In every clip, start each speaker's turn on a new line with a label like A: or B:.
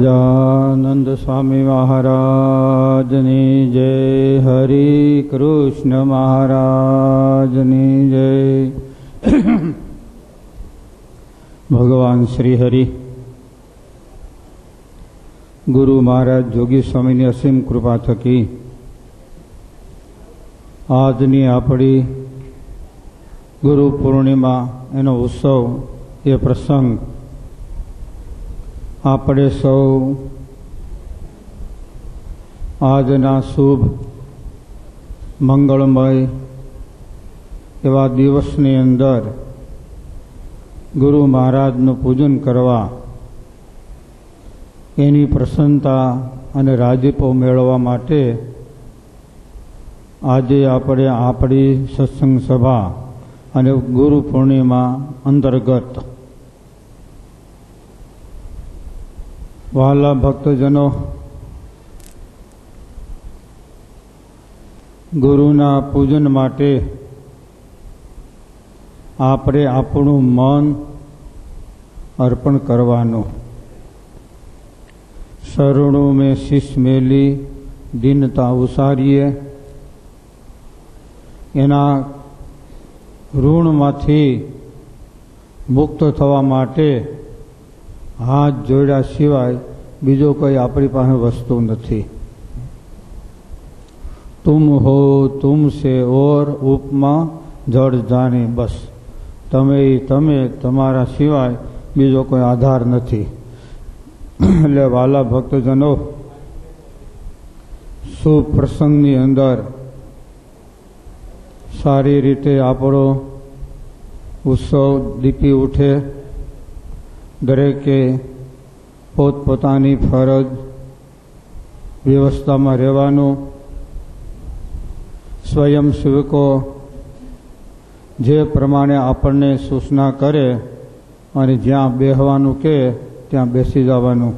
A: સહજાનંદ સ્વામી મહારાજની જય હરિ કૃષ્ણ મહારાજની જય ભગવાન શ્રી હરિ ગુરુ મહારાજ જોગી સ્વામીની અસીમ કૃપા થકી આજની આપણી ગુરુ પૂર્ણિમા એનો ઉત્સવ, એ પ્રસંગ આપણે સૌ આજના શુભ, મંગળમય એવા દિવસની અંદર ગુરુ મહારાજનું પૂજન કરવા, એની પ્રસન્નતા અને રાજીપો મેળવવા માટે આજે આપણે આપણી સત્સંગ સભા અને ગુરુ પૂર્ણિમા અંતર્ગત વહાલા ભક્તજનો, ગુરુના પૂજન માટે આપણે આપણું મન અર્પણ કરવાનું. શરણો મેં શીશ મેલી દિનતા ઉસારીએ. એના ઋણમાંથી મુક્ત થવા માટે હાથ જોડ્યા સિવાય બીજો કોઈ આપણી પાસે વસ્તુ નથી. તુમ હો તુમ સે ઓર ઉપમા જડ જાણી બસ. તમે તમે તમારા સિવાય બીજો કોઈ આધાર નથી. એટલે વાલા ભક્તજનો શુભ પ્રસંગની અંદર સારી રીતે આપણો ઉત્સવ દીપી ઉઠે દરેકે પોતપોતાની ફરજ વ્યવસ્થામાં રહેવાનું સ્વયંસેવકો જે પ્રમાણે આપણને સૂચના કરે અને જ્યાં બેહવાનું કે ત્યાં બેસી જવાનું.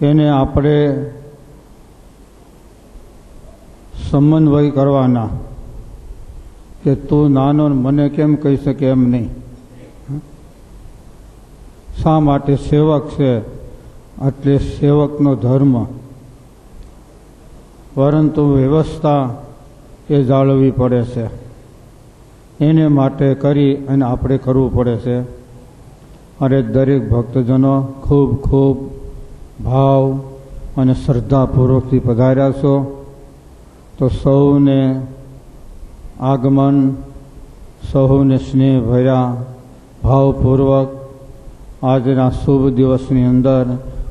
A: એને આપણે સમન્વય કરવાના કે તું નાનો મને કેમ કહી શકે એમ નહીં. શા માટે સેવક છે? એટલે સેવકનો ધર્મ. પરંતુ વ્યવસ્થા એ જાળવવી પડે છે. એને માટે કરી અને આપણે કરવું પડે છે. અને દરેક ભક્તજનો ખૂબ ખૂબ ભાવ અને શ્રદ્ધાપૂર્વકથી પધાર્યા છો. તો સૌને આગમન, સૌને સ્નેહ ભર્યા, ભાવપૂર્વક આજના શુભ દિવસની અંદર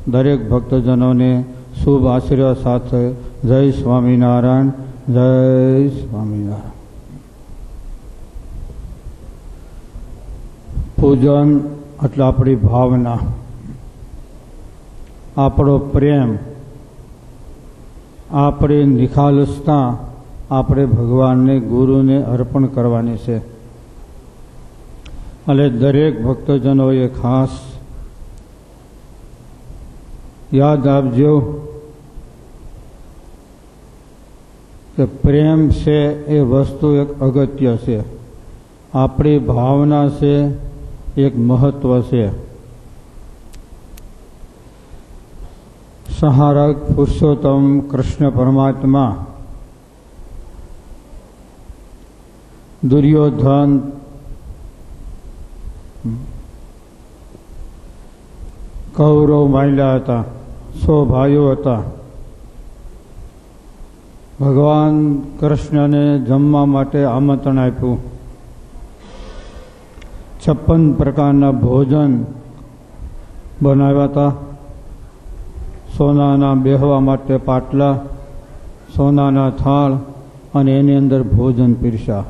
A: દરેક ભક્તજનોને શુભ આશીર્વાદ સાથે જય સ્વામિનારાયણ જય સ્વામિનારાયણ. પૂજન એટલે આપણી ભાવના, આપણો પ્રેમ, આપણી નિખાલસતા આપણે ભગવાનને, ગુરુને અર્પણ કરવાની છે. અને દરેક ભક્તજનોએ ખાસ યાદ આપજો કે પ્રેમ છે એ વસ્તુ એક અગત્ય છે. આપણી ભાવના છે એક મહત્વ છે. સહારક પુરુષોત્તમ કૃષ્ણ પરમાત્મા, દુર્યોધન કૌરવ માયલા હતા સો ભાઈઓ હતા. ભગવાન કૃષ્ણને જમવા માટે આમંત્રણ આપ્યું. છપ્પન પ્રકારના ભોજન બનાવ્યા હતા. સોનાના બેહવા માટે પાટલા, સોનાના થાળ અને એની અંદર ભોજન પીરસા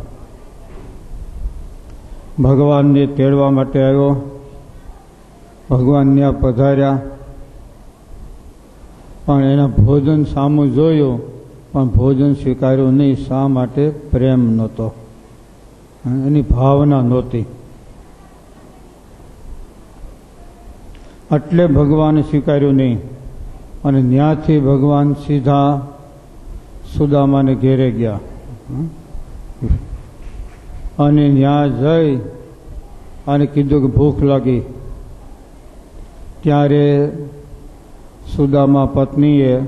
A: ભગવાનને તેડવા માટે આવ્યો. ભગવાન ત્યાં પધાર્યા. પણ એના ભોજન સામું જોયું, પણ ભોજન સ્વીકાર્યું નહીં. શા માટે? પ્રેમ નહોતો. એની ભાવના નહોતી. એટલે ભગવાને સ્વીકાર્યું નહીં. અને ત્યાંથી ભગવાન સીધા સુદામાને ઘેરે ગયા. અને ત્યાં જઈ અને કીધું કે ભૂખ લાગી. ત્યારે સુદામા પત્નીએ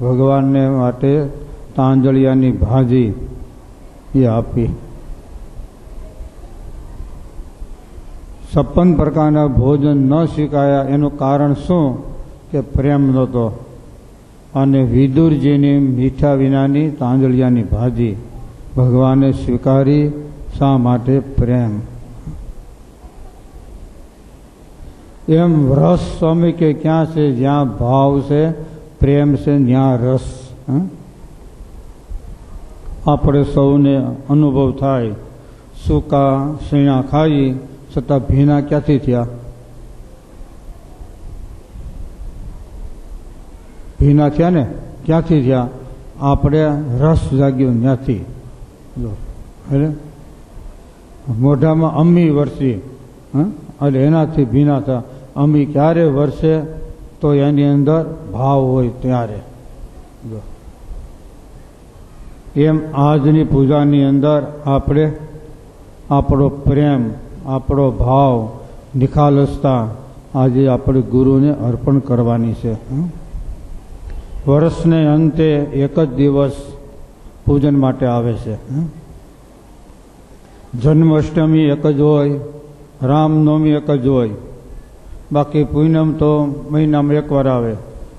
A: ભગવાનને માટે તાંજળિયાની ભાજી એ આપી. છપ્પન પ્રકારના ભોજન ન શીખાયા. એનું કારણ શું? કે પ્રેમ નહોતો. અને વિદુરજીની મીઠા વિનાની તાંજળિયાની ભાજી ભગવાને સ્વીકારી શા માટે પ્રેમ? એમ રસ સ્વામી કે ક્યાં છે? જ્યાં ભાવ છે, પ્રેમ છે, ત્યાં રસ આપણે સૌને અનુભવ થાય. સૂકા શીણા ખાઈ, છતાં ભીના ક્યાંથી થયા? ભીના થયા ને? ક્યાંથી થયા? આપણે રસ જાગ્યો ત્યાંથી. જો એટલે મોઢામાં અમ્મી વરસી એટલે એનાથી ભીના થયા અમી ક્યારે વરસે તો એની અંદર ભાવ હોય ત્યારે. એમ આજની પૂજાની અંદર આપણે આપણો પ્રેમ, આપણો ભાવ નિખાલસતા આજે આપણે ગુરુને અર્પણ કરવાની છે વર્ષને અંતે એક જ દિવસ પૂજન માટે આવે છે જન્માષ્ટમી એક જ હોય, રામનવમી એક જ હોય. બાકી પૂનમ તો મહિનામાં એકવાર આવે,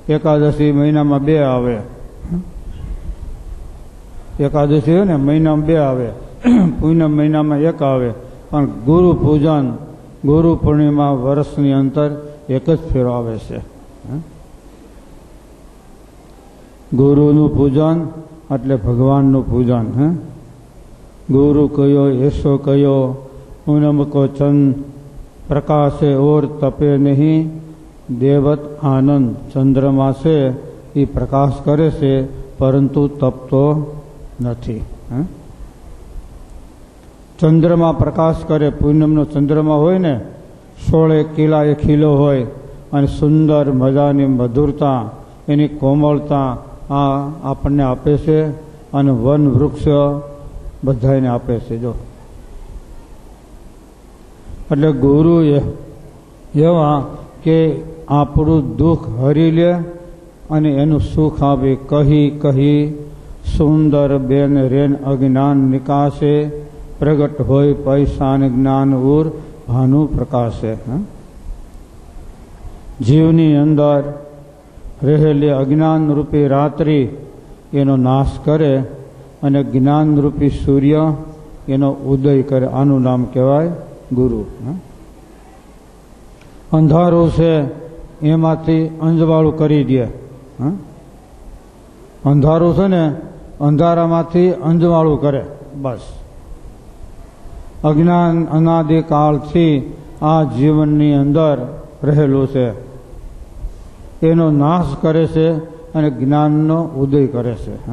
A: એકાદશી મહિનામાં બે આવે. એકાદશી હોય ને, મહિનામાં બે આવે. પૂનમ મહિનામાં એક આવે. પણ ગુરુ પૂજન, ગુરુ પૂર્ણિમા વર્ષની અંતર એક જ ફેરો આવે છે. ગુરુનું પૂજન એટલે ભગવાનનું પૂજન. હે? ગુરુ કયો એસો કયો પૂનમ કો ચંદ પ્રકાશે ઓર તપે નહીં, દેવત આનંદ ચંદ્રમા છે એ પ્રકાશ કરે છે, પરંતુ તપતો નથી ચંદ્રમાં પ્રકાશ કરે, પૂનમનો ચંદ્રમાં હોય ને, સોળે કિલા એ ખીલો હોય, અને સુંદર મજાની મધુરતા, એની કોમળતા આ આપણને આપે છે, અને વન વૃક્ષ બધાને આપે છે, જો. એટલે ગુરુ એવા કે આપણું દુઃખ હરી લે અને એનું સુખ આવે. કહી કહી, સુંદર બેન રેન અજ્ઞાન નિકાશે પ્રગટ હોય પૈસાન જ્ઞાન ઉર ભાનુ પ્રકાશે જીવની અંદર રહેલી અજ્ઞાન રૂપી રાત્રિ એનો નાશ કરે અને જ્ઞાન રૂપી સૂર્ય એનો ઉદય કરે, આનું નામ કહેવાય ગુરુ. અંધારું છે, એમાંથી અંજવાળું કરી દે. અંધારું છે ને, અંધારામાંથી અંજવાળું કરે. બસ. અજ્ઞાન અનાદિકાળથી આ જીવનની અંદર રહેલું છે. એનો નાશ કરે છે અને જ્ઞાનનો ઉદય કરે છે.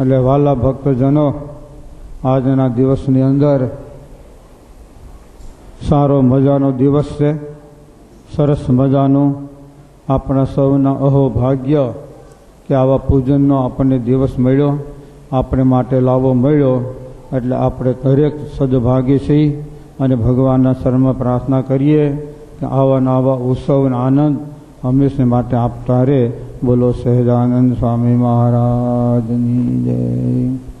A: એટલે વાલા ભક્તજનો, આજના દિવસની અંદર સારો મજાનો દિવસ છે. સરસ મજાનું આપણા સૌના અહો ભાગ્ય કે આવા પૂજનનો આપણને દિવસ મળ્યો, આપણે માટે લાવો મળ્યો, એટલે આપણે દરેક સદભાગી છીએ અને ભગવાનના શરણમાં પ્રાર્થના કરીએ કે આવા આવા ઉત્સવના આનંદ હંમેશા માટે આપતા રહે બોલો સહેજાનંદ સ્વામી મહારાજની જય.